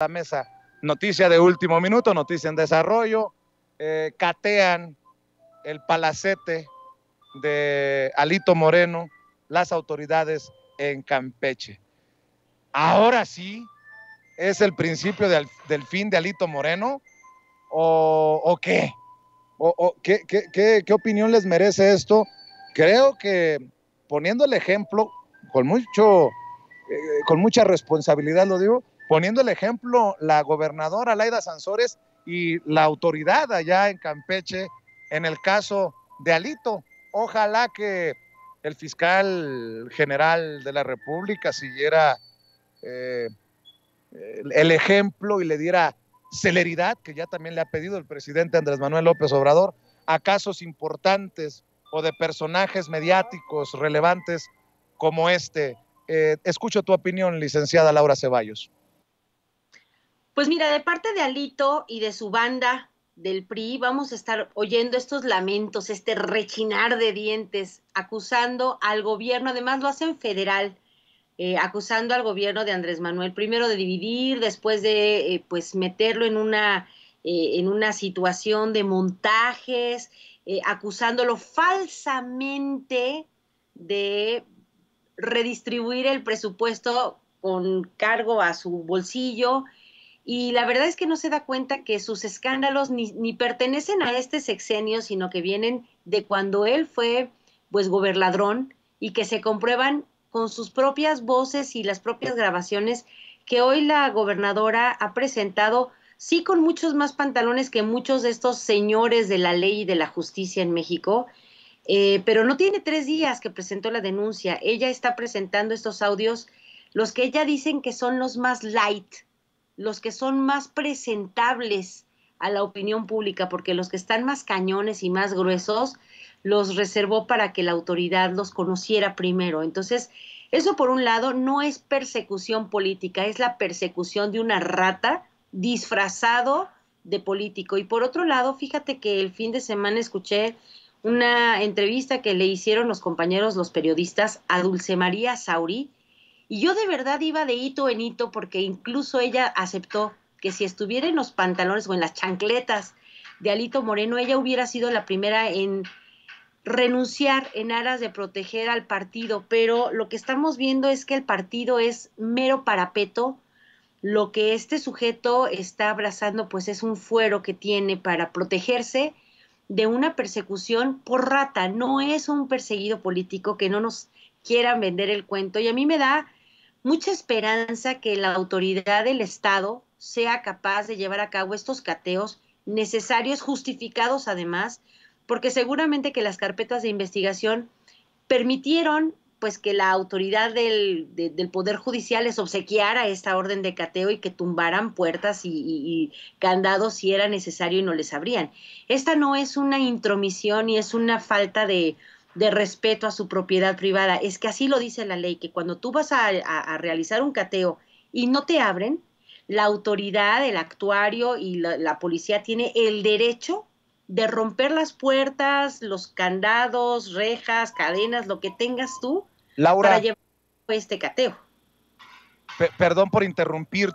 la mesa. Noticia de último minuto, noticia en desarrollo. Eh, catean el palacete de Alito Moreno las autoridades en Campeche. Ahora sí es el principio del, fin de Alito Moreno o, qué, qué opinión les merece esto? Creo que poniendo el ejemplo con mucho, eh, con mucha responsabilidad lo digo, poniendo el ejemplo la gobernadora Laida Sansores y la autoridad allá en Campeche en el caso de Alito. Ojalá que el fiscal general de la República siguiera eh, el ejemplo y le diera celeridad, que ya también le ha pedido el presidente Andrés Manuel López Obrador, a casos importantes o de personajes mediáticos relevantes como este. Eh, escucho tu opinión, licenciada Laura Ceballos. Pues mira, de parte de Alito y de su banda del PRI, vamos a estar oyendo estos lamentos, este rechinar de dientes, acusando al gobierno, además lo hacen federal, eh, acusando al gobierno de Andrés Manuel, primero de dividir, después de eh, pues meterlo en una, eh, en una situación de montajes, eh, acusándolo falsamente de redistribuir el presupuesto con cargo a su bolsillo. Y la verdad es que no se da cuenta que sus escándalos ni, ni pertenecen a este sexenio, sino que vienen de cuando él fue pues gobernadrón y que se comprueban con sus propias voces y las propias grabaciones que hoy la gobernadora ha presentado, sí con muchos más pantalones que muchos de estos señores de la ley y de la justicia en México, eh, pero no tiene tres días que presentó la denuncia. Ella está presentando estos audios, los que ella dicen que son los más light, los que son más presentables a la opinión pública, porque los que están más cañones y más gruesos los reservó para que la autoridad los conociera primero. Entonces, eso por un lado no es persecución política, es la persecución de una rata disfrazado de político. Y por otro lado, fíjate que el fin de semana escuché una entrevista que le hicieron los compañeros, los periodistas, a Dulce María Sauri, y yo de verdad iba de hito en hito porque incluso ella aceptó que si estuviera en los pantalones o en las chancletas de Alito Moreno, ella hubiera sido la primera en renunciar en aras de proteger al partido, pero lo que estamos viendo es que el partido es mero parapeto, lo que este sujeto está abrazando pues es un fuero que tiene para protegerse de una persecución por rata, no es un perseguido político que no nos quieran vender el cuento. Y a mí me da mucha esperanza que la autoridad del Estado sea capaz de llevar a cabo estos cateos necesarios, justificados además, porque seguramente que las carpetas de investigación permitieron pues que la autoridad del, de, del Poder Judicial les obsequiara esta orden de cateo y que tumbaran puertas y, y, y, candados si era necesario y no les abrían. Esta no es una intromisión y es una falta de, de respeto a su propiedad privada. Es que así lo dice la ley, que cuando tú vas a, a, a realizar un cateo y no te abren, la autoridad, el actuario y la, la policía tiene el derecho de romper las puertas, los candados, rejas, cadenas, lo que tengas tú Laura, para llevar este cateo. Perdón por interrumpir.